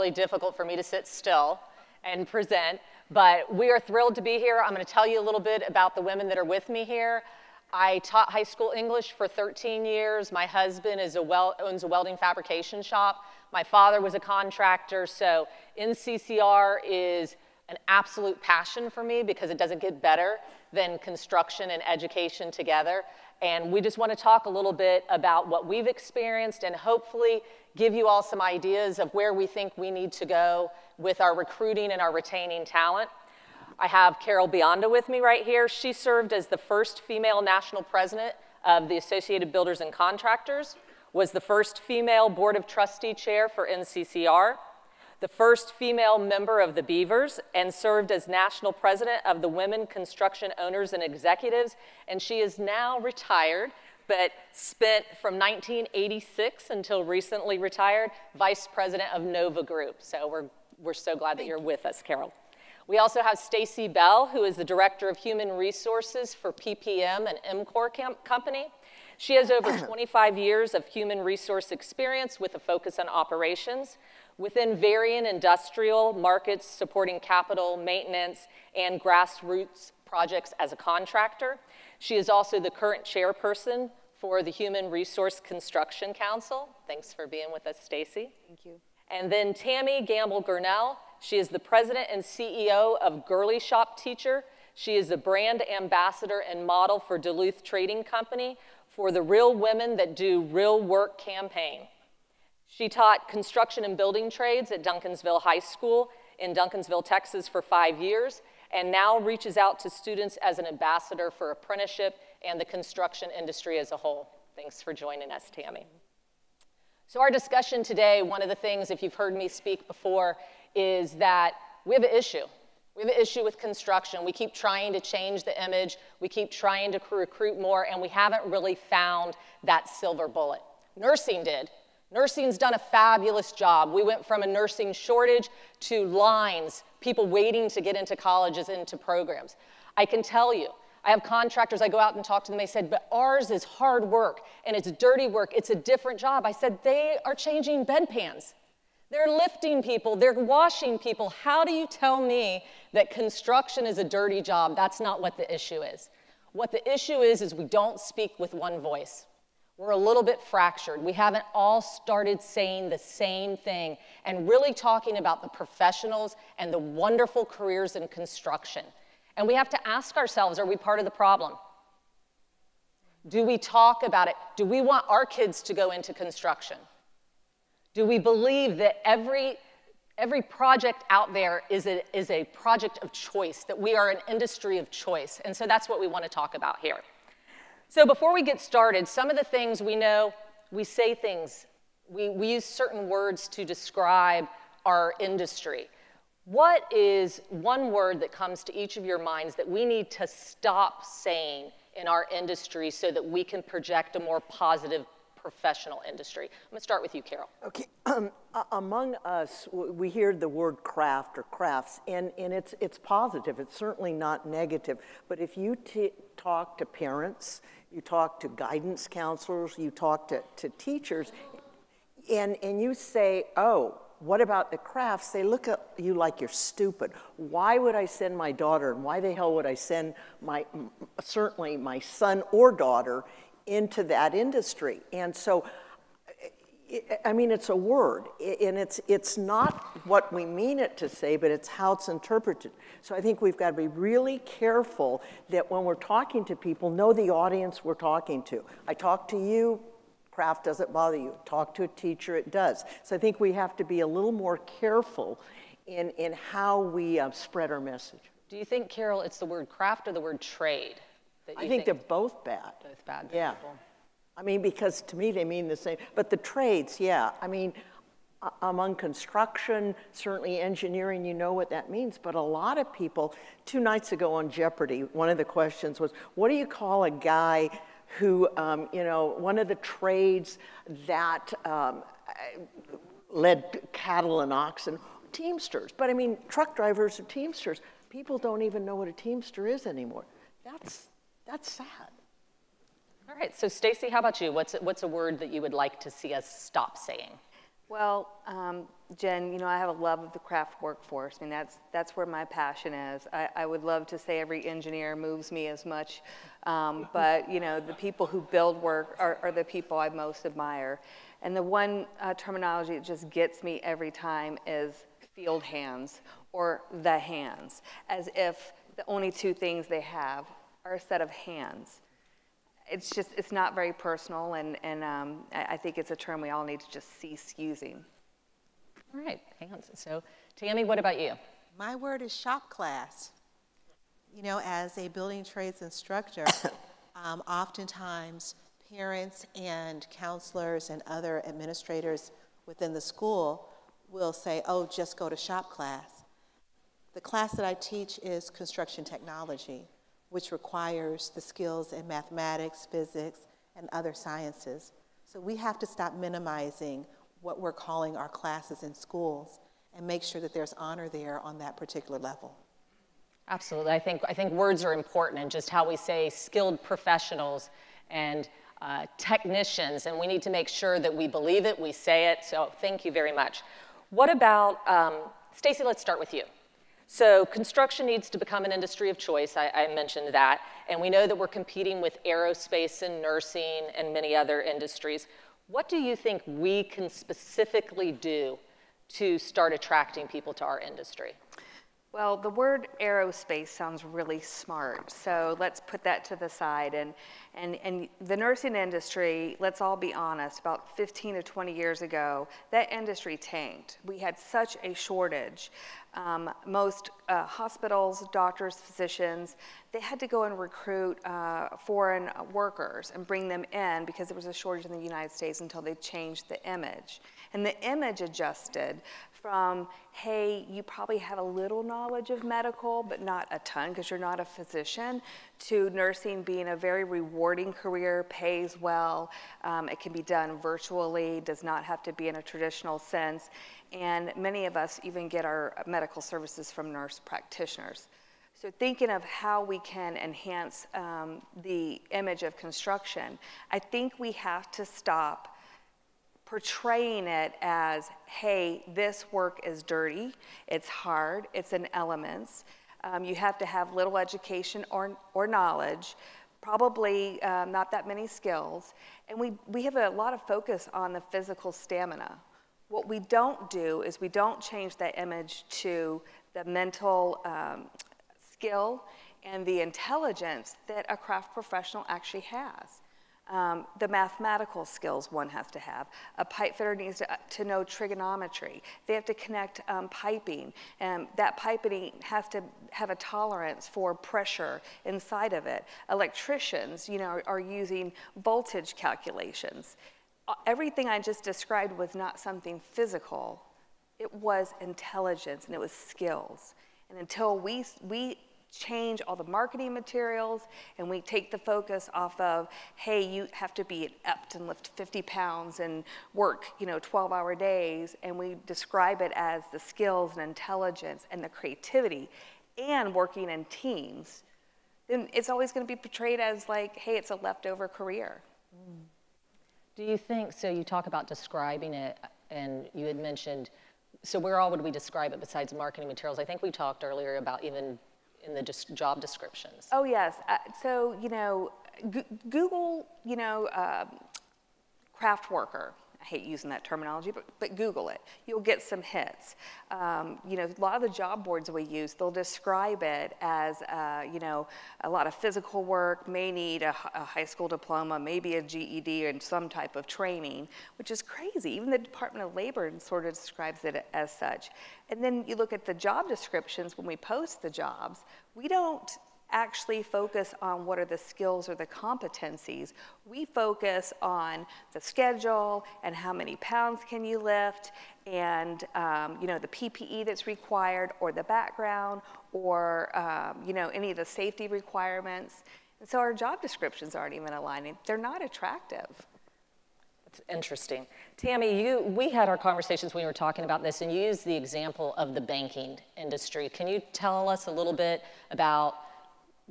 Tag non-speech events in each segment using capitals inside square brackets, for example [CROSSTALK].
really difficult for me to sit still and present. But we are thrilled to be here. I'm going to tell you a little bit about the women that are with me here. I taught high school English for 13 years. My husband is a wel owns a welding fabrication shop. My father was a contractor, so NCCER is an absolute passion for me because it doesn't get better than construction and education together. And we just want to talk a little bit about what we've experienced and hopefully give you all some ideas of where we think we need to go with our recruiting and our retaining talent. I have Carole Bionda with me right here. She served as the first female national president of the Associated Builders and Contractors, was the first female board of trustee chair for NCCER, the first female member of the Beavers, and served as national president of the Women Construction Owners and Executives, and she is now retired but spent from 1986 until recently retired vice president of Nova Group. So we're, we're so glad that you're with us, Carole. We also have Stacy Bell, who is the Director of Human Resources for PPM an and EMCOR Company. She has over [CLEARS THROAT] 25 years of human resource experience with a focus on operations within varying industrial markets supporting capital, maintenance, and grassroots projects as a contractor. She is also the current chairperson for the Human Resource Construction Council. Thanks for being with us, Stacy. Thank you. And then Tami Gamble Gurnell. She is the president and CEO of Girly Shop Teacher. She is the brand ambassador and model for Duluth Trading Company for the Real Women That Do Real Work campaign. She taught construction and building trades at Duncanville High School in Duncanville, Texas for five years, and now reaches out to students as an ambassador for apprenticeship and the construction industry as a whole. Thanks for joining us, Tami. So our discussion today, one of the things, if you've heard me speak before, is that we have an issue. We have an issue with construction. We keep trying to change the image. We keep trying to recruit more, and we haven't really found that silver bullet. Nursing did. Nursing's done a fabulous job. We went from a nursing shortage to lines, people waiting to get into colleges, into programs. I can tell you, I have contractors, I go out and talk to them, they said, but ours is hard work and it's dirty work, it's a different job. I said, they are changing bedpans. They're lifting people, they're washing people. How do you tell me that construction is a dirty job? That's not what the issue is. What the issue is, is we don't speak with one voice. We're a little bit fractured. We haven't all started saying the same thing and really talking about the professionals and the wonderful careers in construction. And we have to ask ourselves are we part of the problem? Do we talk about it? Do we want our kids to go into construction? Do we believe that every, every project out there is a, is a project of choice, that we are an industry of choice? And so that's what we want to talk about here. So before we get started, some of the things we know, we say things, we, we use certain words to describe our industry. What is one word that comes to each of your minds that we need to stop saying in our industry so that we can project a more positive professional industry? I'm to start with you, Carole. Okay. [CLEARS THROAT] Um, among us, we hear the word craft or crafts, and, and it's, it's positive. It's certainly not negative. But if you talk to parents, you talk to guidance counselors, you talk to, to teachers, and, and you say, oh, what about the crafts? They look at you like you're stupid. Why would I send my daughter, and why the hell would I send my, certainly my son or daughter into that industry? And so, I mean, it's a word, and it's, it's not what we mean it to say, but it's how it's interpreted. So I think we've got to be really careful that when we're talking to people, know the audience we're talking to. I talk to you, craft doesn't bother you. Talk to a teacher, it does. So I think we have to be a little more careful in, in how we uh, spread our message. Do you think, Carole, it's the word craft or the word trade? I think, think, they're both bad. Both bad. Yeah. People. I mean, because to me they mean the same. But the trades, yeah. I mean, among construction, certainly engineering, you know what that means. But a lot of people, two nights ago on Jeopardy, one of the questions was, what do you call a guy who, um, you know, one of the trades that um, led cattle and oxen, teamsters. But I mean, truck drivers are teamsters. People don't even know what a teamster is anymore. That's, that's sad. All right, so Stacy, how about you? What's, what's a word that you would like to see us stop saying? Well, um, Jen, you know, I have a love of the craft workforce. I mean, that's, that's where my passion is. I, I would love to say every engineer moves me as much, um, [LAUGHS] but, you know, the people who build work are, are the people I most admire. And the one uh, terminology that just gets me every time is field hands or the hands, as if the only two things they have are a set of hands. It's just, it's not very personal, and, and um, I, I think it's a term we all need to just cease using. All right, hands. So, Tami, what about you? My word is shop class. You know, as a building trades instructor, [COUGHS] um, oftentimes parents and counselors and other administrators within the school will say, oh, just go to shop class. The class that I teach is construction technology, which requires the skills in mathematics, physics, and other sciences. So we have to stop minimizing what we're calling our classes in schools and make sure that there's honor there on that particular level. Absolutely. I think, I think words are important and just how we say skilled professionals and uh, technicians, and we need to make sure that we believe it, we say it. So thank you very much. What about, um, Stacy, let's start with you. So construction needs to become an industry of choice. I, I, mentioned that. And we know that we're competing with aerospace and nursing and many other industries. What do you think we can specifically do to start attracting people to our industry? Well, the word aerospace sounds really smart, so let's put that to the side. And, and, and the nursing industry, let's all be honest, about 15 to 20 years ago, that industry tanked. We had such a shortage. Um, most uh, hospitals, doctors, physicians, they had to go and recruit uh, foreign workers and bring them in because there was a shortage in the United States until they changed the image. And the image adjusted from, hey, you probably have a little knowledge of medical, but not a ton because you're not a physician, to nursing being a very rewarding career, pays well, um, it can be done virtually, does not have to be in a traditional sense, and many of us even get our medical services from nurse practitioners. So thinking of how we can enhance um, the image of construction, I think we have to stop portraying it as, hey, this work is dirty, it's hard, it's in elements. Um, you have to have little education or, or knowledge, probably um, not that many skills. And we, we have a lot of focus on the physical stamina. What we don't do is we don't change that image to the mental um, skill and the intelligence that a craft professional actually has. Um, the mathematical skills one has to have. A pipe fitter needs to, to know trigonometry. They have to connect um, piping, and that piping has to have a tolerance for pressure inside of it. Electricians, you know, are, are using voltage calculations. Uh, everything I just described was not something physical. It was intelligence and it was skills. And until we, we change all the marketing materials and we take the focus off of, hey, you have to be apt and lift 50 pounds and work, you know, 12 hour days, and we describe it as the skills and intelligence and the creativity and working in teams, then it's always going to be portrayed as like, hey, it's a leftover career. Do you think, so you talk about describing it, and you had mentioned, so where all would we describe it besides marketing materials? I think we talked earlier about even in the job descriptions? Oh, yes. Uh, so, you know, Google, you know, uh, craft worker. I hate using that terminology, but, but Google it. You'll get some hits. Um, you know, a lot of the job boards we use, they'll describe it as, uh, you know, a lot of physical work, may need a, a, high school diploma, maybe a GED and some type of training, which is crazy. Even the Department of Labor sort of describes it as such. And then you look at the job descriptions when we post the jobs, we don't actually focus on what are the skills or the competencies. We focus on the schedule and how many pounds can you lift and um, you know the PPE that's required or the background or um, you know any of the safety requirements. And so our job descriptions aren't even aligning. They're not attractive. That's interesting. Tami, you, we had our conversations when we were talking about this, and you used the example of the banking industry. Can you tell us a little bit about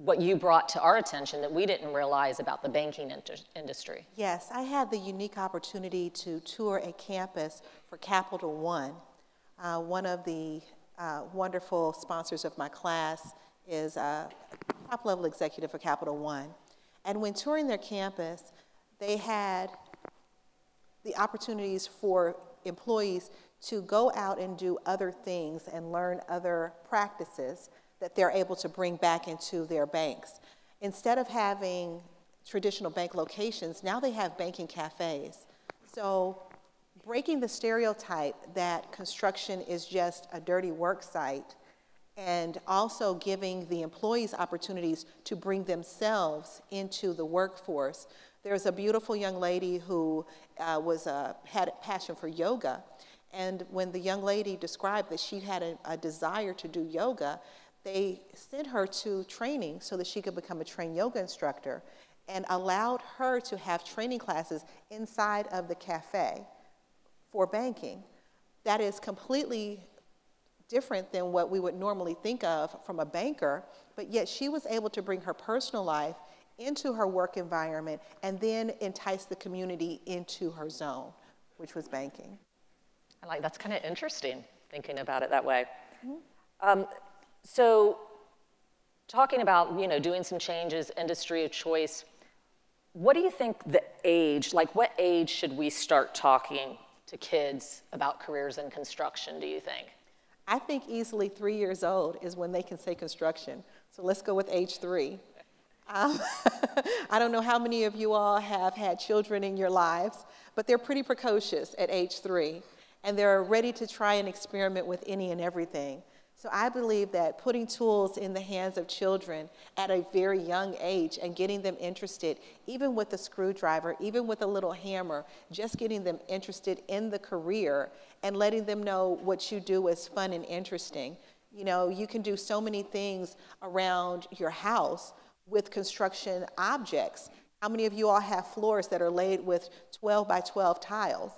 what you brought to our attention that we didn't realize about the banking industry. Yes, I had the unique opportunity to tour a campus for Capital One. Uh, one of the uh, wonderful sponsors of my class is a top level executive for Capital One. And when touring their campus, they had the opportunities for employees to go out and do other things and learn other practices that they're able to bring back into their banks. Instead of having traditional bank locations, now they have banking cafes. So breaking the stereotype that construction is just a dirty work site and also giving the employees opportunities to bring themselves into the workforce. There's a beautiful young lady who uh, was a, had a passion for yoga, and when the young lady described that she had a, a desire to do yoga, they sent her to training so that she could become a trained yoga instructor and allowed her to have training classes inside of the cafe for banking. That is completely different than what we would normally think of from a banker, but yet she was able to bring her personal life into her work environment and then entice the community into her zone, which was banking. I like that's kind of interesting thinking about it that way. Mm -hmm. um, so, talking about you know doing some changes, industry of choice. What do you think the age, like what age should we start talking to kids about careers in construction? Do you think? I think easily three years old is when they can say construction. So let's go with age three. Um, [LAUGHS] I don't know how many of you all have had children in your lives, but they're pretty precocious at age three, and they're ready to try and experiment with any and everything. So I believe that putting tools in the hands of children at a very young age and getting them interested, even with a screwdriver, even with a little hammer, just getting them interested in the career and letting them know what you do is fun and interesting. You know, you can do so many things around your house with construction objects. How many of you all have floors that are laid with 12 by 12 tiles?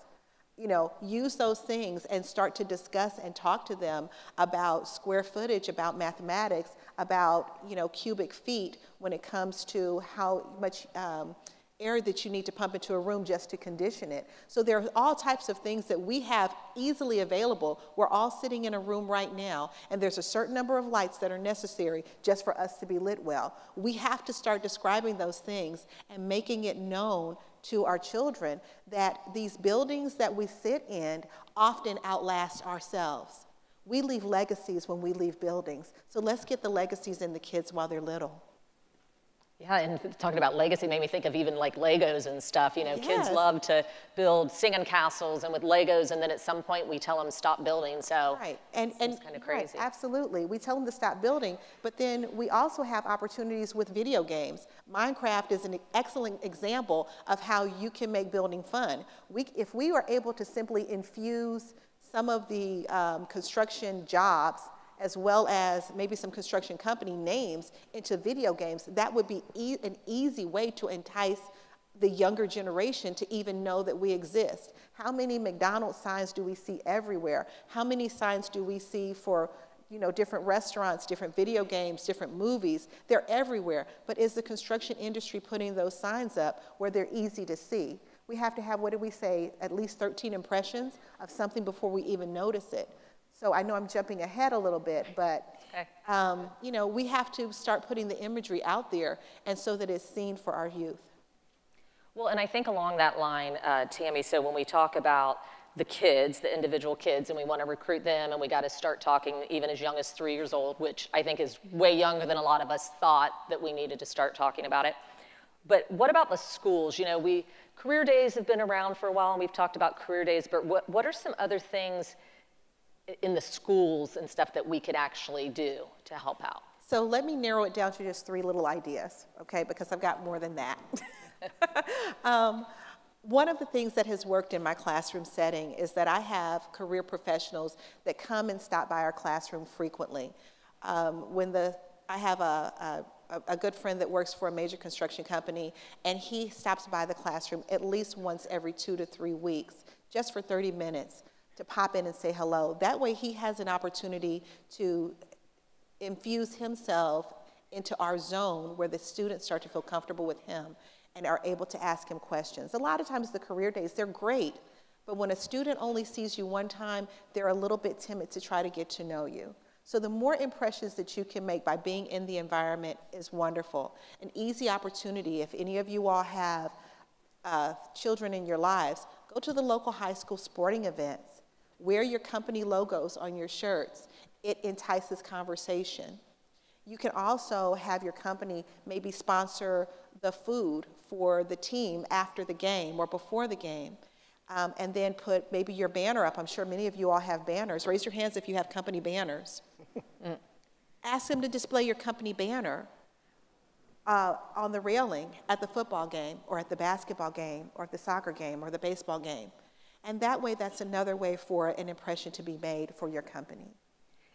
You know, use those things and start to discuss and talk to them about square footage, about mathematics, about, you know, cubic feet when it comes to how much um, air that you need to pump into a room just to condition it. So there are all types of things that we have easily available. We're all sitting in a room right now, and there's a certain number of lights that are necessary just for us to be lit well. We have to start describing those things and making it known to our children that these buildings that we sit in often outlast ourselves. We leave legacies when we leave buildings. So let's get the legacies in the kids while they're little. Yeah, and talking about legacy made me think of even like Legos and stuff. You know, yes. kids love to build singing castles and with Legos, and then at some point we tell them stop building. So right, and and kind of crazy. Right, absolutely, we tell them to stop building, but then we also have opportunities with video games. Minecraft is an excellent example of how you can make building fun. We, if we are able to simply infuse some of the um, construction jobs as well as maybe some construction company names into video games, that would be e an easy way to entice the younger generation to even know that we exist. How many McDonald's signs do we see everywhere? How many signs do we see for you know, different restaurants, different video games, different movies. They're everywhere. But is the construction industry putting those signs up where they're easy to see? We have to have, what do we say, at least 13 impressions of something before we even notice it. So I know I'm jumping ahead a little bit, but okay. um, you know, we have to start putting the imagery out there and so that it's seen for our youth. Well, and I think along that line, uh, Tami, so when we talk about the kids, the individual kids, and we want to recruit them, and we got to start talking even as young as three years old, which I think is way younger than a lot of us thought that we needed to start talking about it. But what about the schools? You know, we career days have been around for a while, and we've talked about career days, but what, what are some other things in the schools and stuff that we could actually do to help out? So let me narrow it down to just three little ideas, okay, because I've got more than that. [LAUGHS] um, one of the things that has worked in my classroom setting is that I have career professionals that come and stop by our classroom frequently. Um, when the, I have a, a, a good friend that works for a major construction company, and he stops by the classroom at least once every two to three weeks, just for 30 minutes to pop in and say hello. That way he has an opportunity to infuse himself into our zone where the students start to feel comfortable with him and are able to ask him questions. A lot of times the career days, they're great, but when a student only sees you one time, they're a little bit timid to try to get to know you. So the more impressions that you can make by being in the environment is wonderful. An easy opportunity, if any of you all have uh, children in your lives, go to the local high school sporting events. Wear your company logos on your shirts. It entices conversation. You can also have your company maybe sponsor the food for the team after the game or before the game. Um, and then put maybe your banner up. I'm sure many of you all have banners. Raise your hands if you have company banners. [LAUGHS] Ask them to display your company banner uh, on the railing at the football game or at the basketball game or at the soccer game or the baseball game. And that way, that's another way for an impression to be made for your company.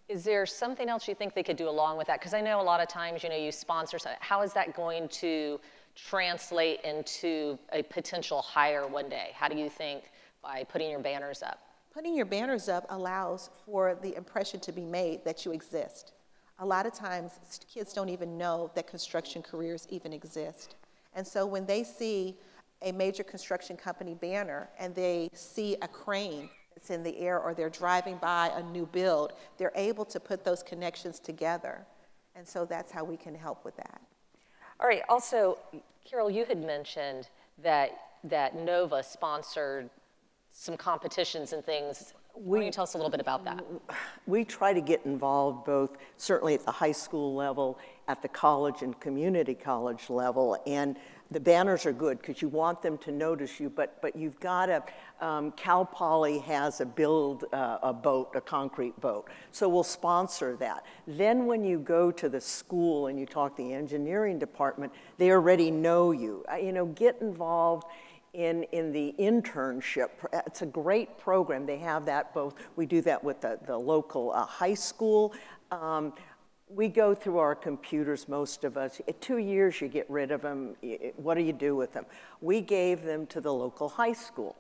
Is there something else you think they could do along with that? Because I know a lot of times, you know, you sponsor something. How is that going to translate into a potential hire one day? How do you think by putting your banners up? Putting your banners up allows for the impression to be made that you exist. A lot of times, kids don't even know that construction careers even exist. And so when they see a major construction company banner and they see a crane that's in the air or they're driving by a new build, they're able to put those connections together. And so that's how we can help with that. All right, also, Carole, you had mentioned that, that NOVA sponsored some competitions and things. Why don't you tell us a little bit about that? We try to get involved both, certainly at the high school level, at the college and community college level, and the banners are good because you want them to notice you, but, but you've got to, um, Cal Poly has a build uh, a boat, a concrete boat, so we'll sponsor that. Then when you go to the school and you talk to the engineering department, they already know you. Uh, you know, get involved in, in the internship. It's a great program. They have that both, we do that with the, the local uh, high school. Um, we go through our computers, most of us. Two years, you get rid of them. What do you do with them? We gave them to the local high school.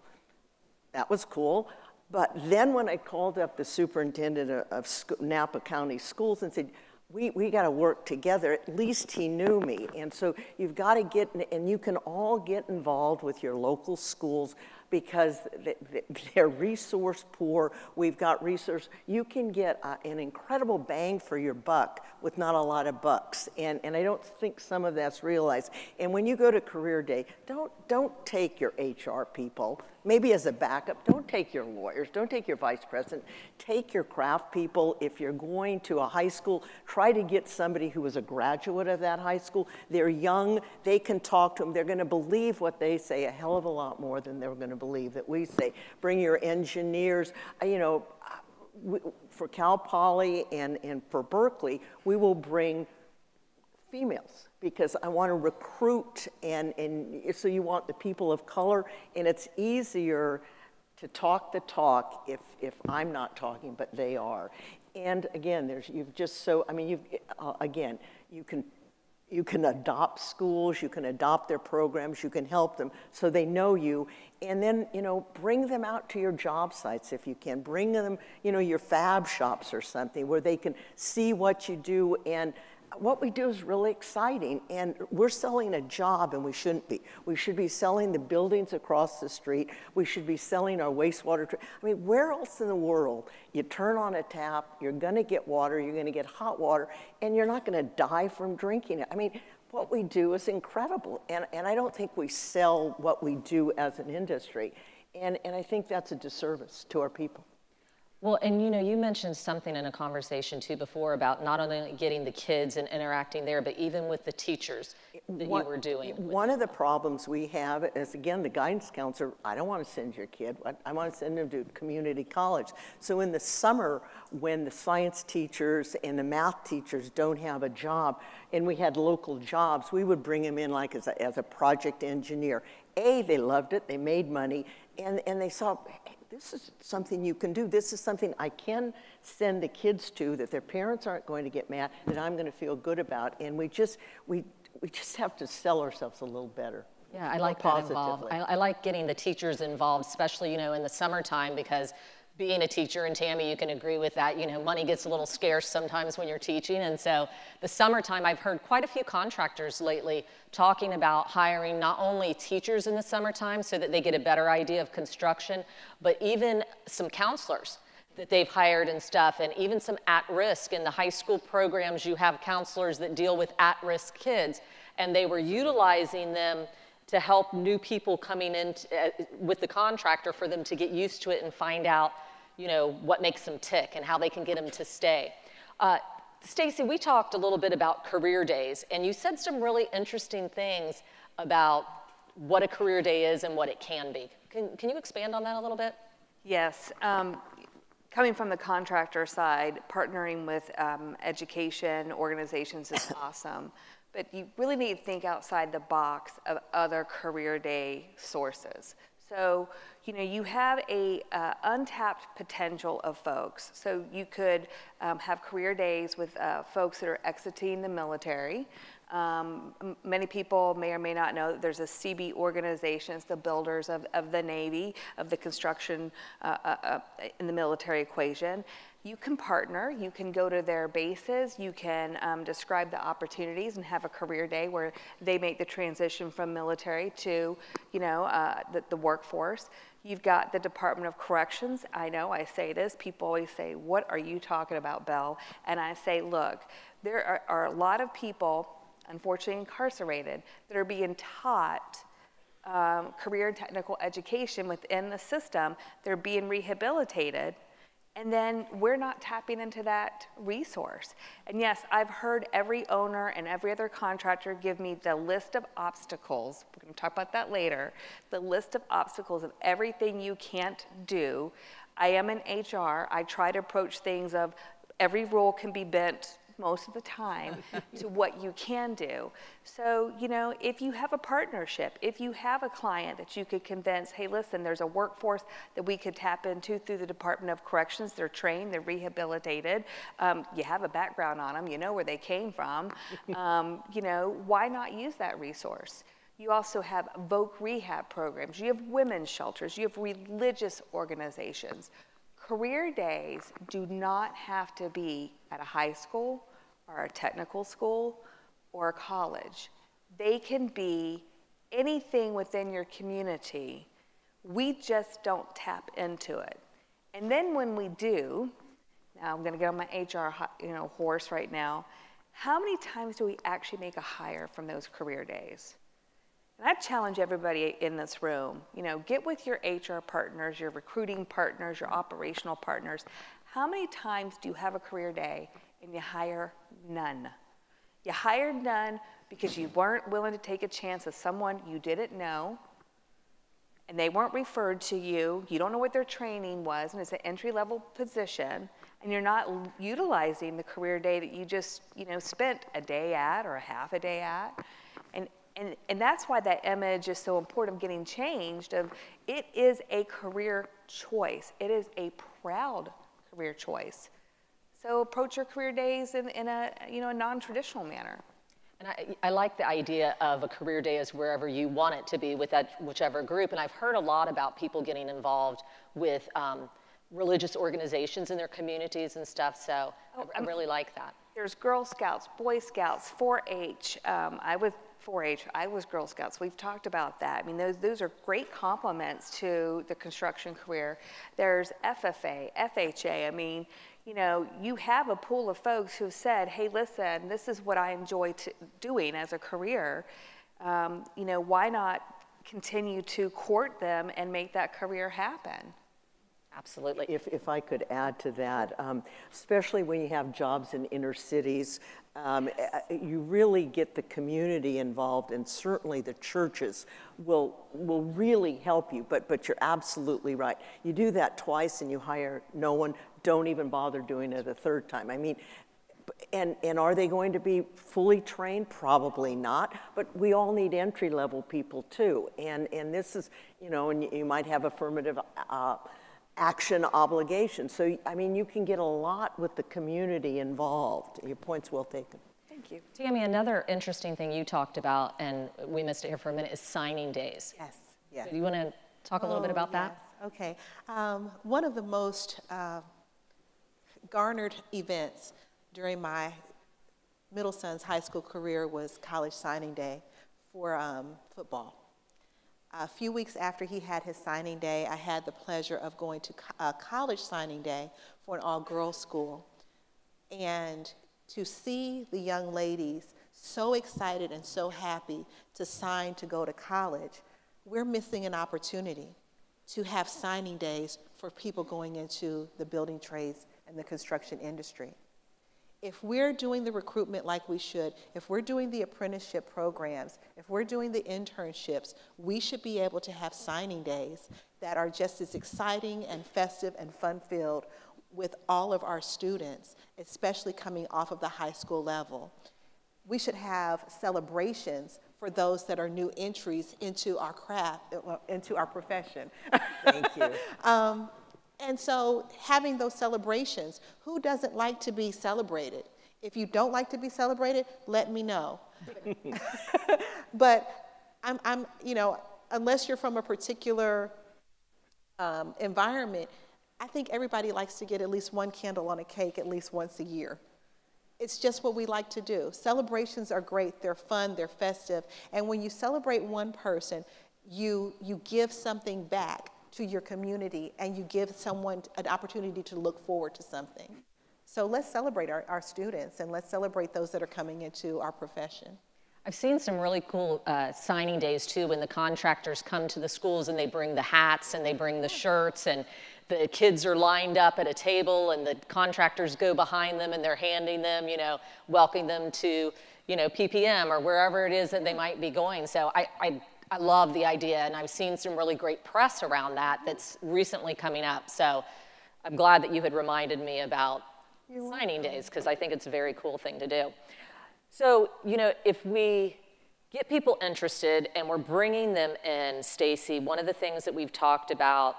That was cool. But then when I called up the superintendent of Napa County Schools and said, we, we got to work together. At least he knew me. And so you've got to get, and you can all get involved with your local schools because [LAUGHS] they're resource poor. We've got resource. You can get a, an incredible bang for your buck with not a lot of bucks. And, and I don't think some of that's realized. And when you go to career day, don't, don't take your HR people maybe as a backup, don't take your lawyers, don't take your vice president, take your craft people. If you're going to a high school, try to get somebody who is a graduate of that high school. They're young, they can talk to them, they're going to believe what they say a hell of a lot more than they're going to believe that we say. Bring your engineers, you know, for Cal Poly and, and for Berkeley, we will bring females because I want to recruit and, and so you want the people of color and it's easier to talk the talk if, if I'm not talking, but they are. And again, there's, you've just so, I mean, you've, uh, again, you can, you can adopt schools, you can adopt their programs, you can help them so they know you. And then, you know, bring them out to your job sites if you can. Bring them, you know, your fab shops or something where they can see what you do and what we do is really exciting, and we're selling a job, and we shouldn't be. We should be selling the buildings across the street. We should be selling our wastewater. I mean, where else in the world you turn on a tap, you're going to get water, you're going to get hot water, and you're not going to die from drinking it? I mean, what we do is incredible, and, and I don't think we sell what we do as an industry, and, and I think that's a disservice to our people. Well, and you know, you mentioned something in a conversation too before about not only getting the kids and interacting there, but even with the teachers that one, you were doing. One of the problems we have is, again, the guidance counselor, I don't want to send your kid, I want to send them to community college. So in the summer, when the science teachers and the math teachers don't have a job, and we had local jobs, we would bring them in like as a, as a project engineer. A, they loved it, they made money, and, and they saw, this is something you can do. This is something I can send the kids to that their parents aren't going to get mad, that I'm going to feel good about. And we just, we, we just have to sell ourselves a little better. Yeah, I like that involved. I, I like getting the teachers involved, especially, you know, in the summertime because being a teacher, and Tami, you can agree with that. You know, money gets a little scarce sometimes when you're teaching. And so the summertime, I've heard quite a few contractors lately talking about hiring not only teachers in the summertime so that they get a better idea of construction, but even some counselors that they've hired and stuff, and even some at risk. In the high school programs, you have counselors that deal with at risk kids, and they were utilizing them to help new people coming in t- uh, with the contractor for them to get used to it and find out, you know, what makes them tick and how they can get them to stay. Uh, Stacy, we talked a little bit about career days, and you said some really interesting things about what a career day is and what it can be. Can, can you expand on that a little bit? Yes. Um, coming from the contractor side, partnering with um, education organizations is [COUGHS] awesome. But you really need to think outside the box of other career day sources. So, you know, you have a uh, untapped potential of folks. So you could um, have career days with uh, folks that are exiting the military. Um, many people may or may not know that there's a CB organization, it's the builders of, of the Navy, of the construction uh, uh, uh, in the military equation. You can partner, you can go to their bases, you can um, describe the opportunities and have a career day where they make the transition from military to, you know, uh, the, the workforce. You've got the Department of Corrections. I know I say this, people always say, What are you talking about, Bell? And I say, Look, there are, are a lot of people, unfortunately incarcerated, that are being taught um, career and technical education within the system. They're being rehabilitated and then we're not tapping into that resource. And yes, I've heard every owner and every other contractor give me the list of obstacles. We're going to talk about that later. The list of obstacles of everything you can't do. I am in HR. I try to approach things of every rule can be bent most of the time to what you can do. So, you know, if you have a partnership, if you have a client that you could convince, hey, listen, there's a workforce that we could tap into through the Department of Corrections, they're trained, they're rehabilitated, um, you have a background on them, you know where they came from, [LAUGHS] um, you know, why not use that resource? You also have voc rehab programs. You have women's shelters. You have religious organizations. Career days do not have to be at a high school or a technical school or a college. They can be anything within your community. We just don't tap into it. And then when we do, now I'm going to get on my HR you know, horse right now. How many times do we actually make a hire from those career days? And I challenge everybody in this room, you know, get with your HR partners, your recruiting partners, your operational partners. How many times do you have a career day and you hire none? You hired none because you weren't willing to take a chance with someone you didn't know and they weren't referred to you. You don't know what their training was, and it's an entry level position, and you're not utilizing the career day that you just, you know, spent a day at or a half a day at. And and, and that's why that image is so important of getting changed of it is a career choice it is a proud career choice so approach your career days in, in a you know a non-traditional manner and I, I, like the idea of a career day as wherever you want it to be with that whichever group. And I've heard a lot about people getting involved with um, religious organizations in their communities and stuff. So oh, I, I, really like that. There's Girl Scouts, Boy Scouts, 4-H. Um, I was 4-H. I was Girl Scouts. We've talked about that. I mean, those, those are great complements to the construction career. There's FFA, FHA. I mean, you know, you have a pool of folks who've said, hey, listen, this is what I enjoy doing as a career. Um, you know, why not continue to court them and make that career happen? Absolutely. If, if I could add to that, um, especially when you have jobs in inner cities, um, eh, eh, you really get the community involved, and certainly the churches will, will really help you. But, but you're absolutely right. You do that twice and you hire no one, don't even bother doing it a third time. I mean, and, and are they going to be fully trained? Probably not, but we all need entry level people too. And, and this is, you know, and you might have affirmative. Uh, action obligation. So, I mean, you can get a lot with the community involved. Your point's well taken. Thank you. Tami, another interesting thing you talked about, and we missed it here for a minute, is signing days. Yes, yes. So do you want to talk a little bit oh, about yes. that? Okay. Um, one of the most uh, garnered events during my middle son's high school career was college signing day for um, football. A few weeks after he had his signing day, I had the pleasure of going to co- uh, college signing day for an all girls school. And to see the young ladies so excited and so happy to sign to go to college, we're missing an opportunity to have signing days for people going into the building trades and the construction industry. If we're doing the recruitment like we should, if we're doing the apprenticeship programs, if we're doing the internships, we should be able to have signing days that are just as exciting and festive and fun filled with all of our students, especially coming off of the high school level. We should have celebrations for those that are new entries into our craft, uh, into our profession. Thank you. [LAUGHS] um, and so, having those celebrations, who doesn't like to be celebrated? If you don't like to be celebrated, let me know. [LAUGHS] but I'm, I'm, you know, unless you're from a particular um, environment, I think everybody likes to get at least one candle on a cake at least once a year. It's just what we like to do. Celebrations are great, they're fun, they're festive. And when you celebrate one person, you, you give something back to your community and you give someone an opportunity to look forward to something. So let's celebrate our, our students and let's celebrate those that are coming into our profession. I've seen some really cool uh, signing days too when the contractors come to the schools and they bring the hats and they bring the shirts and the kids are lined up at a table and the contractors go behind them and they're handing them, you know, welcoming them to, you know, PPM or wherever it is that they might be going. So I, I, I love the idea and I've seen some really great press around that that's recently coming up. So I'm glad that you had reminded me about signing days because I think it's a very cool thing to do. So, you know, if we get people interested and we're bringing them in, Stacy, one of the things that we've talked about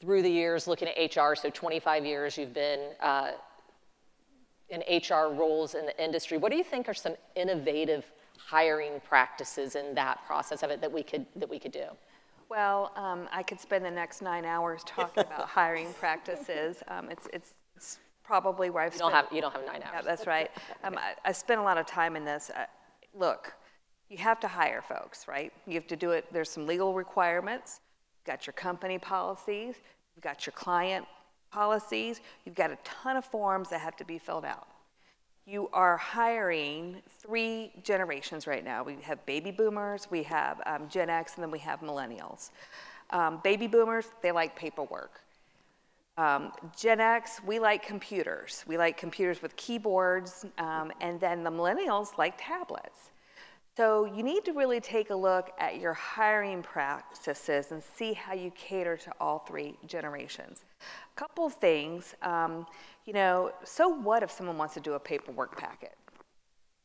through the years looking at HR, so 25 years you've been uh, in HR roles in the industry. What do you think are some innovative hiring practices in that process of it that we could, that we could do? Well, um, I could spend the next nine hours talking about [LAUGHS] hiring practices. Um, it's, it's, it's probably where I've you don't spent. have you don't have nine hours. Yeah, that's right. Um, I, I spent a lot of time in this. Uh, look, you have to hire folks, right? You have to do it. There's some legal requirements You've got your company policies, you've got your client policies, you've got a ton of forms that have to be filled out. You are hiring three generations right now. We have baby boomers, we have um, Gen X, and then we have millennials. Um, baby boomers, they like paperwork. Um, Gen X, we like computers. We like computers with keyboards, um, and then the millennials like tablets. So you need to really take a look at your hiring practices and see how you cater to all three generations. A couple things, um, you know, so what if someone wants to do a paperwork packet?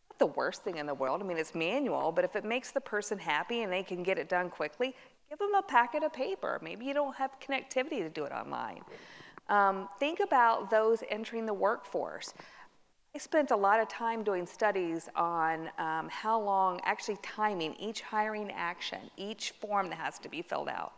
Not the worst thing in the world. I mean, it's manual, but if it makes the person happy and they can get it done quickly, give them a packet of paper. Maybe you don't have connectivity to do it online. Um, think about those entering the workforce. I spent a lot of time doing studies on um, how long, actually timing each hiring action, each form that has to be filled out.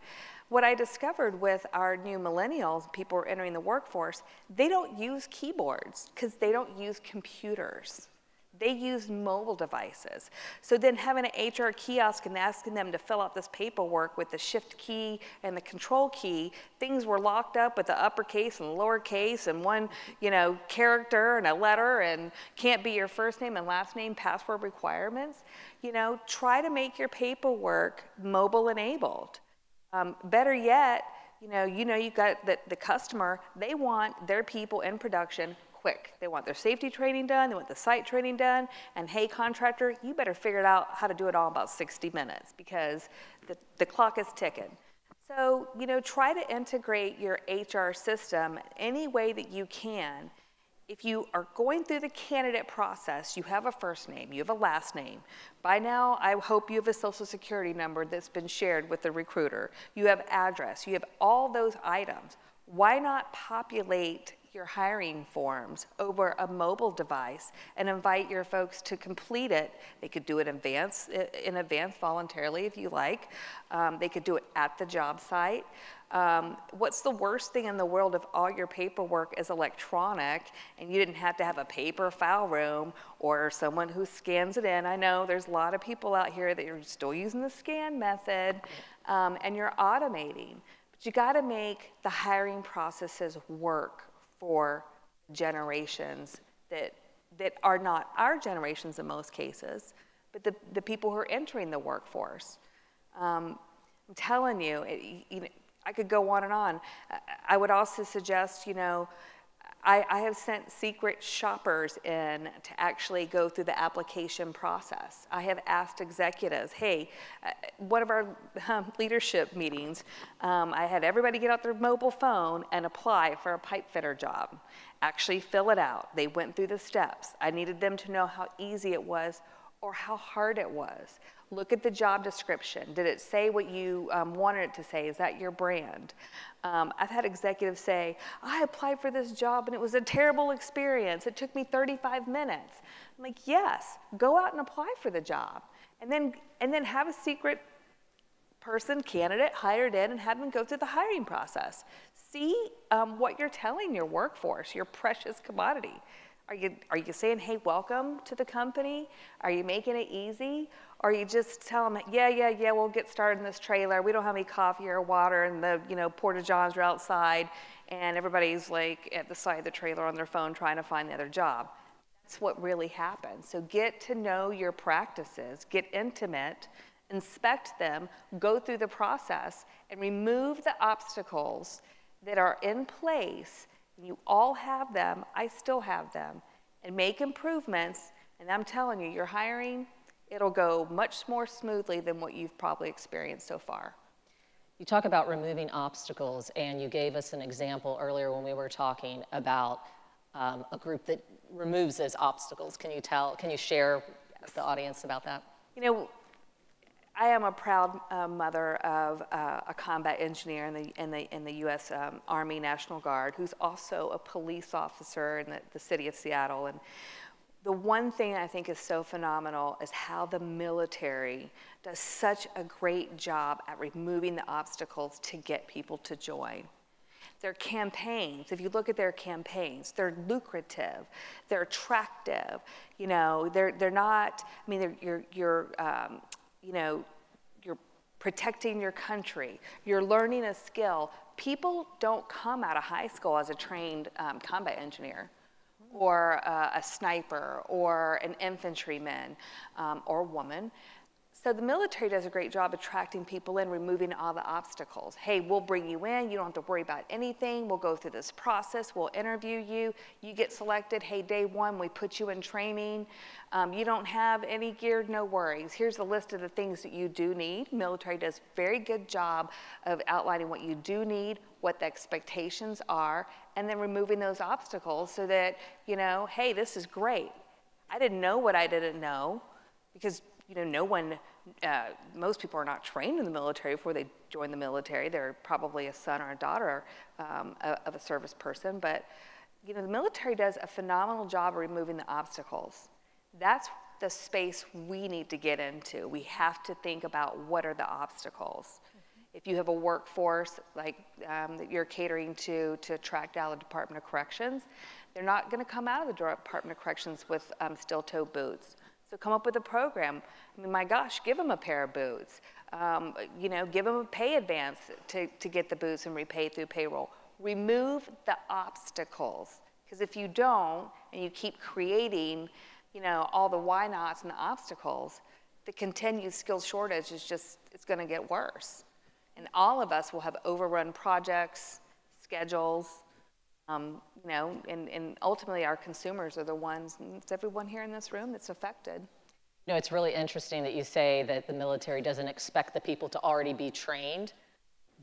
What I discovered with our new millennials, people who are entering the workforce, they don't use keyboards because they don't use computers. They use mobile devices. So then having an HR kiosk and asking them to fill out this paperwork with the shift key and the control key, things were locked up with the uppercase and lowercase and one, you know, character and a letter and can't be your first name and last name password requirements. You know, try to make your paperwork mobile enabled. Um, better yet, you know, you know you've got the, the customer, they want their people in production quick. They want their safety training done, they want the site training done, and hey, contractor, you better figure out how to do it all in about 60 minutes because the, the clock is ticking. So, you know, try to integrate your HR system any way that you can. If you are going through the candidate process, you have a first name, you have a last name. By now, I hope you have a social security number that's been shared with the recruiter. You have address, you have all those items. Why not populate your hiring forms over a mobile device and invite your folks to complete it. They could do it in advance, in advance voluntarily if you like. Um, they could do it at the job site. Um, what's the worst thing in the world if all your paperwork is electronic and you didn't have to have a paper file room or someone who scans it in? I know there's a lot of people out here that are still using the scan method um, and you're automating. But you got to make the hiring processes work for generations that, that are not our generations in most cases, but the, the people who are entering the workforce. Um, I'm telling you, it, you know, I could go on and on. I would also suggest, you know, I, I, have sent secret shoppers in to actually go through the application process. I have asked executives, hey, uh, one of our um, leadership meetings, um, I had everybody get out their mobile phone and apply for a pipe fitter job. Actually fill it out. They went through the steps. I needed them to know how easy it was or how hard it was. Look at the job description. Did it say what you um, wanted it to say? Is that your brand? Um, I've had executives say, I applied for this job and it was a terrible experience. It took me 35 minutes. I'm like, yes, go out and apply for the job. And then, and then have a secret person, candidate, hired in and have them go through the hiring process. See um, what you're telling your workforce, your precious commodity. Are you, are you saying, hey, welcome to the company? Are you making it easy? Or you just tell them, yeah, yeah, yeah, we'll get started in this trailer. We don't have any coffee or water, and the you know porta johns are outside, and everybody's like at the side of the trailer on their phone trying to find the other job. That's what really happens. So get to know your practices, get intimate, inspect them, go through the process, and remove the obstacles that are in place. You all have them, I still have them, and make improvements. And I'm telling you, you're hiring it'll go much more smoothly than what you've probably experienced so far. You talk about removing obstacles, and you gave us an example earlier when we were talking about um, a group that removes those obstacles. Can you tell, can you share yes. with the audience about that? You know, I am a proud uh, mother of uh, a combat engineer in the, in the, in the U.S. Um, Army National Guard who's also a police officer in the, the city of Seattle. And the one thing I think is so phenomenal is how the military does such a great job at removing the obstacles to get people to join. Their campaigns, if you look at their campaigns, they're lucrative, they're attractive. You know, they're, they're not, I mean, you're, you're um, you know, you're protecting your country, you're learning a skill. People don't come out of high school as a trained um, combat engineer or uh, a sniper or an infantryman um, or woman. So the military does a great job attracting people in, removing all the obstacles. Hey, we'll bring you in. You don't have to worry about anything. We'll go through this process. We'll interview you. You get selected. Hey, day one, we put you in training. Um, you don't have any gear, no worries. Here's a list of the things that you do need. Military does very good job of outlining what you do need, what the expectations are, and then removing those obstacles so that, you know, hey, this is great. I didn't know what I didn't know because, you know, no one uh, most people are not trained in the military before they join the military. They're probably a son or a daughter um, of a service person. But you know, the military does a phenomenal job of removing the obstacles. That's the space we need to get into. We have to think about what are the obstacles. Mm-hmm. If you have a workforce like um, that you're catering to to attract out of the Department of Corrections, they're not going to come out of the Department of Corrections with um, steel-toe boots so come up with a program. I mean, my gosh, give them a pair of boots. Um, you know, give them a pay advance to, to get the boots and repay through payroll. Remove the obstacles. Because if you don't, and you keep creating, you know, all the why nots and the obstacles, the continued skill shortage is just, it's gonna get worse. And all of us will have overrun projects, schedules, um, you know, and, and ultimately our consumers are the ones, it's everyone here in this room that's affected. You know, it's really interesting that you say that the military doesn't expect the people to already be trained.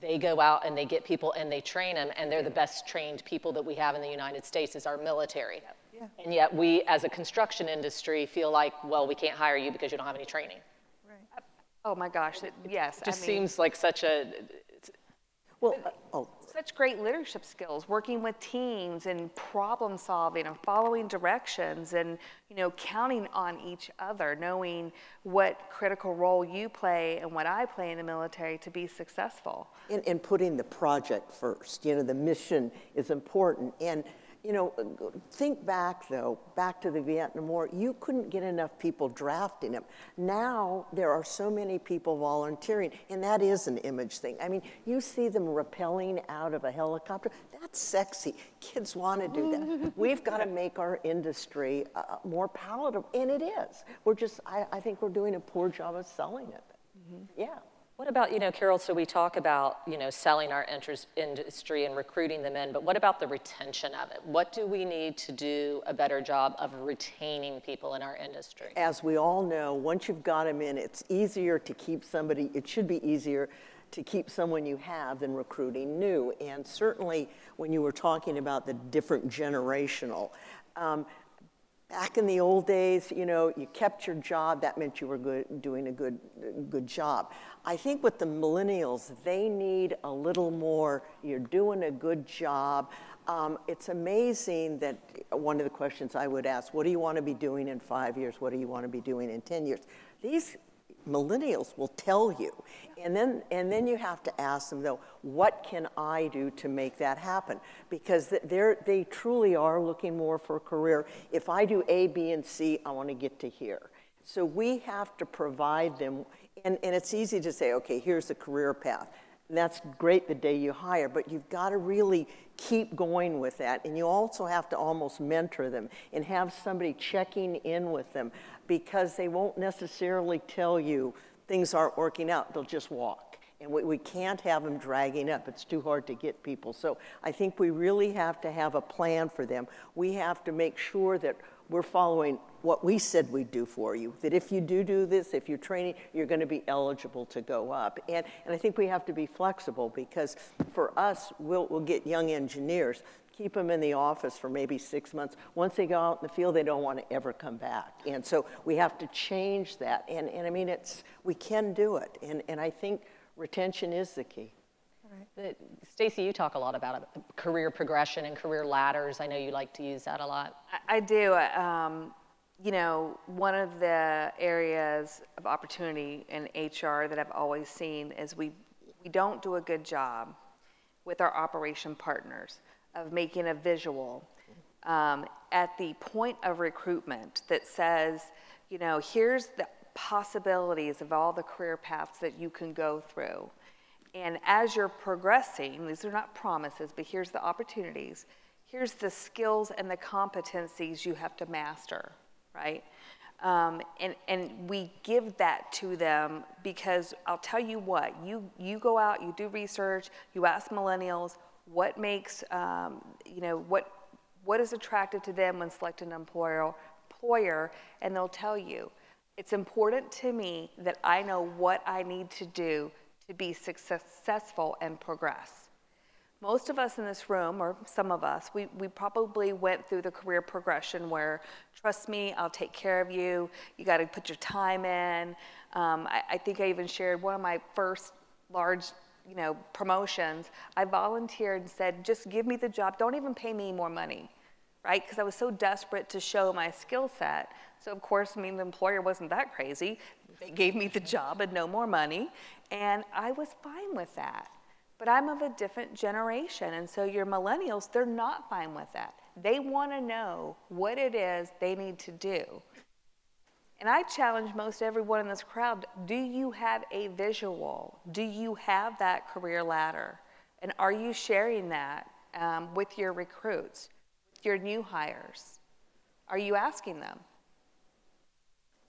They go out and they get people and they train them, and they're the best trained people that we have in the United States is our military. Yeah. And yet we, as a construction industry, feel like, well, we can't hire you because you don't have any training. Right. Oh my gosh, it, yes. It just I mean, seems like such a. Well, uh, oh, so such great leadership skills, working with teams and problem solving and following directions and, you know, counting on each other, knowing what critical role you play and what I play in the military to be successful. And, and putting the project first, you know, the mission is important. And you know, think back though, back to the Vietnam War, you couldn't get enough people drafting them. Now there are so many people volunteering, and that is an image thing. I mean, you see them rappelling out of a helicopter, that's sexy. Kids want to do that. [LAUGHS] We've got to make our industry uh, more palatable, and it is. We're just, I, I, think we're doing a poor job of selling it. Mm -hmm. Yeah. What about, you know, Carole, so we talk about, you know, selling our industry and recruiting them in, but what about the retention of it? What do we need to do a better job of retaining people in our industry? As we all know, once you've got them in, it's easier to keep somebody, it should be easier to keep someone you have than recruiting new. And certainly when you were talking about the different generational, um, Back in the old days, you know, you kept your job, that meant you were good, doing a good, good job. I think with the millennials, they need a little more, you're doing a good job. Um, it's amazing that one of the questions I would ask, what do you want to be doing in five years? What do you want to be doing in 10 years? These millennials will tell you. And then, and then you have to ask them, though, what can I do to make that happen? Because they're, they truly are looking more for a career. If I do A, B, and C, I want to get to here. So we have to provide them, and, and it's easy to say, okay, here's the career path. And that's great the day you hire, but you've got to really keep going with that. And you also have to almost mentor them and have somebody checking in with them because they won't necessarily tell you things aren't working out. They'll just walk. And we, we can't have them dragging up. It's too hard to get people. So I think we really have to have a plan for them. We have to make sure that we're following what we said we'd do for you, that if you do do this, if you're training, you're going to be eligible to go up. And, and I think we have to be flexible because for us, we'll, we'll get young engineers keep them in the office for maybe six months. Once they go out in the field, they don't want to ever come back. And so we have to change that. And, and I mean, it's, we can do it. And, and I think retention is the key. Right. Stacy, you talk a lot about career progression and career ladders. I know you like to use that a lot. I, I do. Um, you know, one of the areas of opportunity in HR that I've always seen is we, we don't do a good job with our operation partners of making a visual um, at the point of recruitment that says, you know, here's the possibilities of all the career paths that you can go through. And as you're progressing, these are not promises, but here's the opportunities. Here's the skills and the competencies you have to master, right? Um, and, and we give that to them because I'll tell you what, you, you go out, you do research, you ask millennials, what makes, um, you know, what, what is attractive to them when selecting an employer, employer, and they'll tell you, it's important to me that I know what I need to do to be successful and progress. Most of us in this room, or some of us, we, we probably went through the career progression where, trust me, I'll take care of you, you got to put your time in. Um, I, I think I even shared one of my first large you know, promotions, I volunteered and said, just give me the job. Don't even pay me more money, right? Because I was so desperate to show my skill set. So of course, I mean, the employer wasn't that crazy. They gave me the job and no more money. And I was fine with that. But I'm of a different generation. And so your millennials, they're not fine with that. They want to know what it is they need to do. And I challenge most everyone in this crowd do you have a visual? Do you have that career ladder? And are you sharing that um, with your recruits, your new hires? Are you asking them?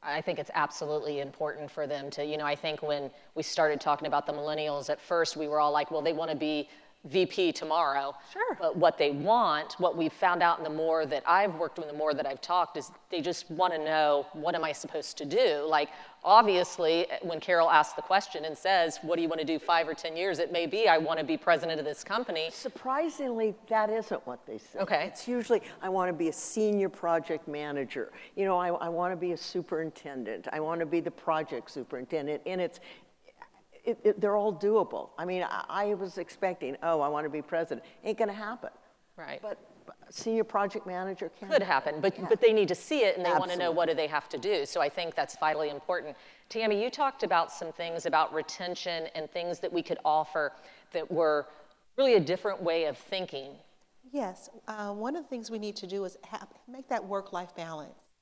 I think it's absolutely important for them to, you know, I think when we started talking about the millennials at first, we were all like, well, they want to be VP tomorrow. Sure. But what they want, what we've found out in the more that I've worked with, the more that I've talked, is they just want to know what am I supposed to do? Like, obviously, eh, when Carole asks the question and says, What do you want to do five or 10 years? It may be, I want to be president of this company. Surprisingly, that isn't what they say. Okay. It's usually, I want to be a senior project manager. You know, I, I want to be a superintendent. I want to be the project superintendent. And it's, it, it, they're all doable. I mean, I, I was expecting, oh, I want to be president. Ain't going to happen. Right. But senior project manager can. Could happen, but, but they need to see it and they want to know what do they have to do. So I think that's vitally important. Tami, you talked about some things about retention and things that we could offer that were really a different way of thinking. Yes, uh, one of the things we need to do is have, make that work-life balance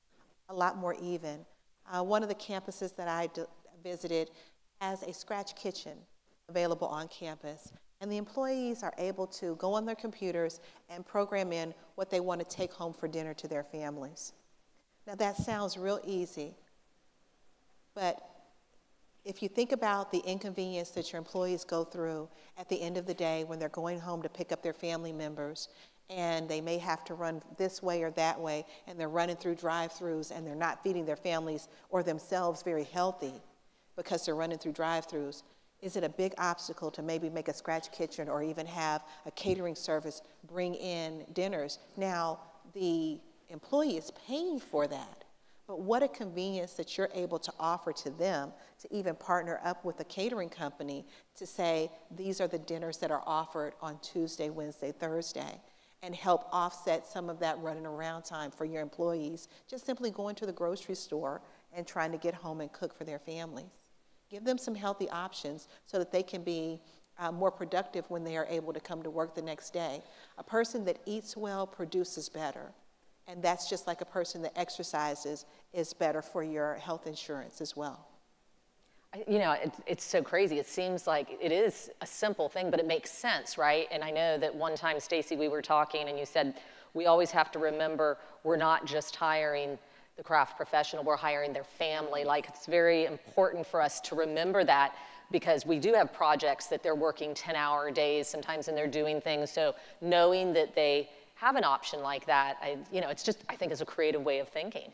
a lot more even. Uh, one of the campuses that I d- visited has a scratch kitchen available on campus, and the employees are able to go on their computers and program in what they want to take home for dinner to their families. Now that sounds real easy, but if you think about the inconvenience that your employees go through at the end of the day when they're going home to pick up their family members and they may have to run this way or that way and they're running through drive-throughs and they're not feeding their families or themselves very healthy because they're running through drive-throughs is it a big obstacle to maybe make a scratch kitchen or even have a catering service bring in dinners now the employee is paying for that but what a convenience that you're able to offer to them to even partner up with a catering company to say, these are the dinners that are offered on Tuesday, Wednesday, Thursday, and help offset some of that running around time for your employees, just simply going to the grocery store and trying to get home and cook for their families. Give them some healthy options so that they can be uh, more productive when they are able to come to work the next day. A person that eats well produces better. And that's just like a person that exercises is better for your health insurance as well. You know, it, it's so crazy. It seems like it is a simple thing, but it makes sense, right? And I know that one time, Stacy, we were talking, and you said we always have to remember we're not just hiring the craft professional, we're hiring their family. Like it's very important for us to remember that because we do have projects that they're working 10-hour days sometimes, and they're doing things. So knowing that they have an option like that, I, you know, it's just I think is a creative way of thinking.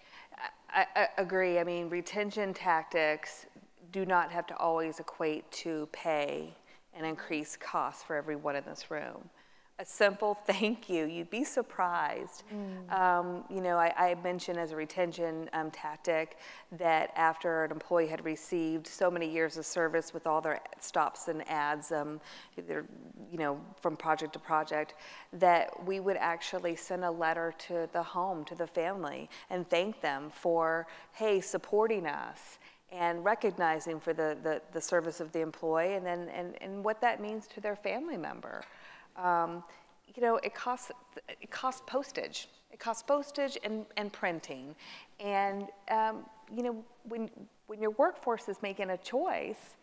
I, I agree. I mean, retention tactics do not have to always equate to pay and increase costs for everyone in this room. A simple [LAUGHS] thank you, you'd be surprised. Um, you know, I, I mentioned as a retention um, tactic that after an employee had received so many years of service with all their stops and ads, um, either, you know, from project to project, that we would actually send a letter to the home, to the family, and thank them for, hey, supporting us and recognizing for the, the, the service of the employee and then and, and what that means to their family member. Um, you know, it costs it costs postage. It costs postage and, and printing. And um, you know, when when your workforce is making a choice,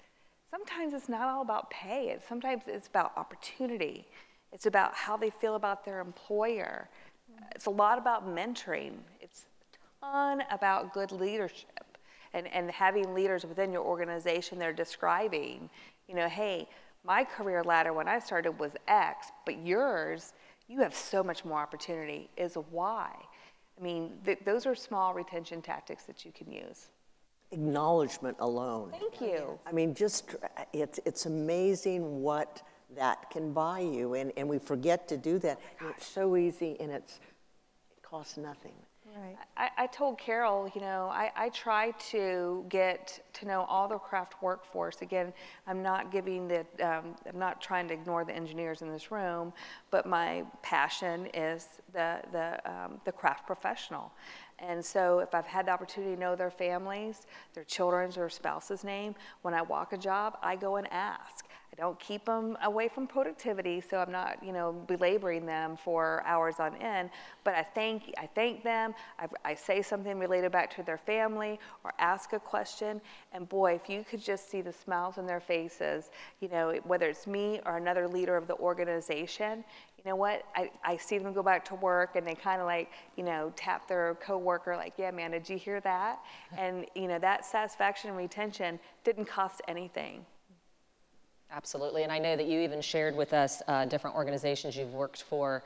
sometimes it's not all about pay. It's sometimes it's about opportunity. It's about how they feel about their employer. It's a lot about mentoring. It's a ton about good leadership and, and having leaders within your organization they're describing, you know, hey, my career ladder when I started was X, but yours, you have so much more opportunity is Y. I mean, th- those are small retention tactics that you can use. Acknowledgement alone. Thank you. I mean, just, it's, it's amazing what that can buy you, and, and we forget to do that. And it's so easy, and it's, it costs nothing. Right. I, I told Carole, you know, I, I try to get to know all the craft workforce. Again, I'm not giving the, um, I'm not trying to ignore the engineers in this room, but my passion is the, the, um, the craft professional. And so if I've had the opportunity to know their families, their children's or spouse's name, when I walk a job, I go and ask. I don't keep them away from productivity, so I'm not, you know, belaboring them for hours on end. But I thank, I thank them. I, I say something related back to their family, or ask a question. And boy, if you could just see the smiles on their faces, you know, whether it's me or another leader of the organization, you know what? I, I see them go back to work, and they kind of like, you know, tap their coworker, like, "Yeah, man, did you hear that?" [LAUGHS] And you know, that satisfaction and retention didn't cost anything. Absolutely, and I know that you even shared with us uh, different organizations you've worked for,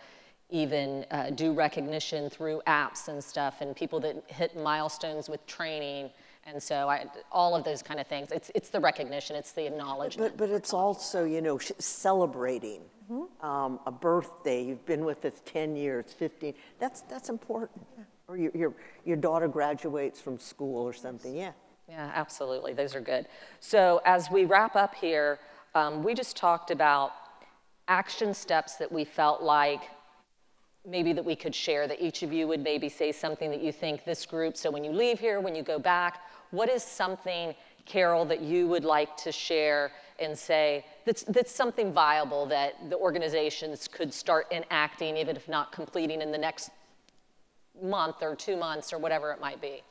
even uh, do recognition through apps and stuff, and people that hit milestones with training, and so I, all of those kind of things. It's it's the recognition, it's the acknowledgement. But, but it's also, you know, sh- celebrating um, a birthday. You've been with us 10 years, 15. That's, that's important. Or your, your, your daughter graduates from school or something, yeah. Yeah, absolutely. Those are good. So as we wrap up here, um, we just talked about action steps that we felt like maybe that we could share, that each of you would maybe say something that you think this group, so when you leave here, when you go back, what is something, Carole, that you would like to share and say that's, that's something viable that the organizations could start enacting, even if not completing in the next month or two months or whatever it might be?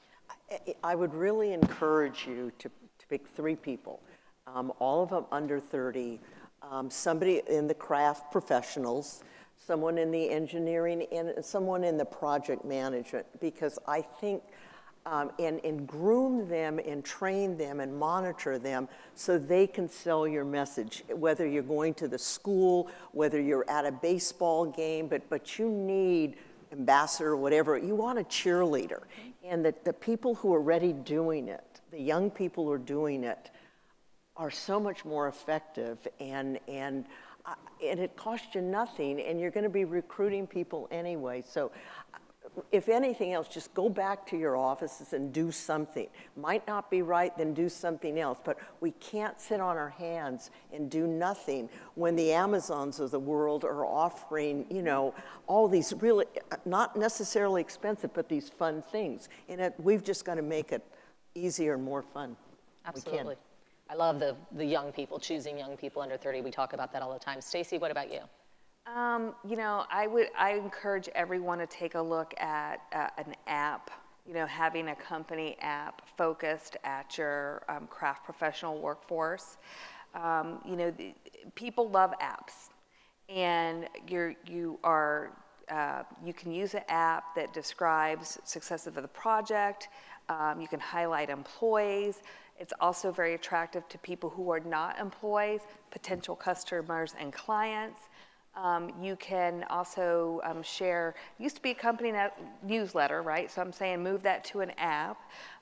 I would really encourage you to, to pick three people, um, all of them under 30, um, somebody in the craft professionals, someone in the engineering, and someone in the project management, because I think, um, and, and groom them and train them and monitor them so they can sell your message, whether you're going to the school, whether you're at a baseball game, but, but you need ambassador, whatever, you want a cheerleader. And that the people who are already doing it, the young people who are doing it, are so much more effective and, and, uh, and it costs you nothing and you're going to be recruiting people anyway. So if anything else, just go back to your offices and do something. Might not be right, then do something else. But we can't sit on our hands and do nothing when the Amazons of the world are offering, you know, all these really, not necessarily expensive, but these fun things. And it, we've just got to make it easier and more fun. Absolutely. I love the, the young people, choosing young people under 30. We talk about that all the time. Stacy, what about you? Um, you know, I would I encourage everyone to take a look at uh, an app. You know, having a company app focused at your um, craft professional workforce. Um, you know, the, people love apps, and you're you are uh, you can use an app that describes success of the project. Um, you can highlight employees. It's also very attractive to people who are not employees, potential customers and clients. Um, you can also um, share, used to be a company newsletter, right? So I'm saying move that to an app,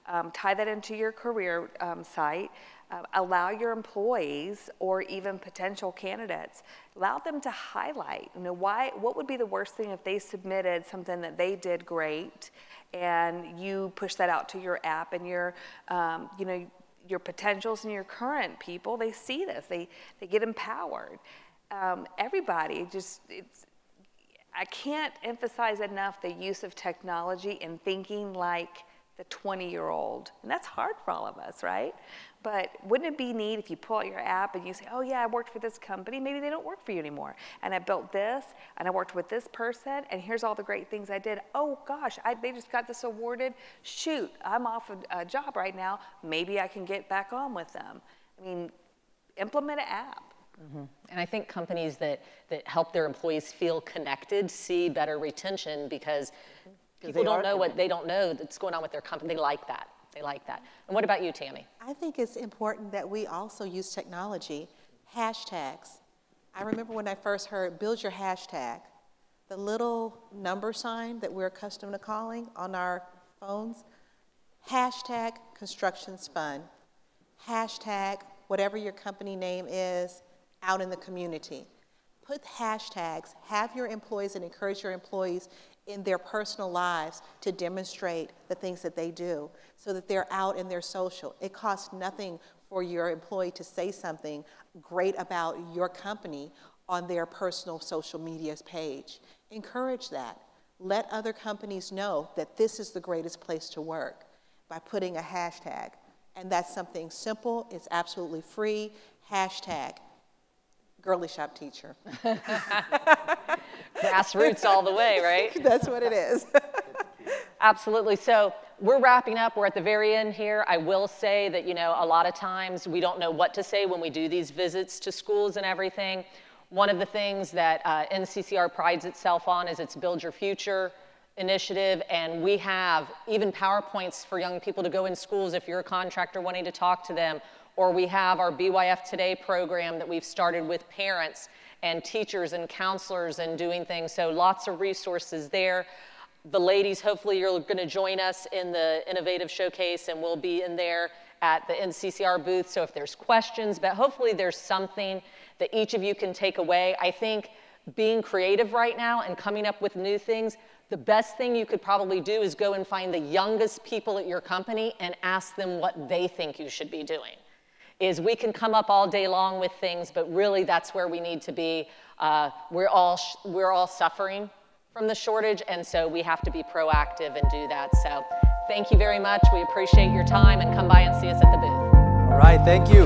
um, tie that into your career um, site, uh, allow your employees or even potential candidates, allow them to highlight, you know, why, what would be the worst thing if they submitted something that they did great and you push that out to your app and your, um, you know, your potentials and your current people, they see this, they, they get empowered. Um, everybody just, it's, I can't emphasize enough the use of technology and thinking like the 20 year old. And that's hard for all of us, right? But wouldn't it be neat if you pull out your app and you say, oh, yeah, I worked for this company. Maybe they don't work for you anymore. And I built this, and I worked with this person, and here's all the great things I did. Oh, gosh, I, they just got this awarded. Shoot, I'm off a, a job right now. Maybe I can get back on with them. I mean, implement an app. Mm-hmm. And I think companies that, that help their employees feel connected see better retention because people don't know what they don't know that's going on with their company. They like that. They like that. And what about you, Tami? I think it's important that we also use technology, hashtags. I remember when I first heard build your hashtag, the little number sign that we're accustomed to calling on our phones, hashtag constructions fun, hashtag whatever your company name is, out in the community. Put hashtags, have your employees and encourage your employees in their personal lives to demonstrate the things that they do so that they're out in their social. It costs nothing for your employee to say something great about your company on their personal social medias page. Encourage that. Let other companies know that this is the greatest place to work by putting a hashtag. And that's something simple, it's absolutely free. Hashtag girly shop teacher. [LAUGHS] Grassroots all the way, right? [LAUGHS] That's what it is. [LAUGHS] Absolutely. So we're wrapping up. We're at the very end here. I will say that, you know, a lot of times we don't know what to say when we do these visits to schools and everything. One of the things that uh, NCCER prides itself on is its Build Your Future initiative, and we have even PowerPoints for young people to go in schools if you're a contractor wanting to talk to them or we have our BYF Today program that we've started with parents and teachers and counselors and doing things. So lots of resources there. The ladies, hopefully you're going to join us in the Innovative Showcase and we'll be in there at the NCCER booth. So if there's questions, but hopefully there's something that each of you can take away. I think being creative right now and coming up with new things, the best thing you could probably do is go and find the youngest people at your company and ask them what they think you should be doing. Is we can come up all day long with things, but really that's where we need to be. Uh, we're, all we're all suffering from the shortage, and so we have to be proactive and do that. So thank you very much. We appreciate your time, and come by and see us at the booth. All right, thank you.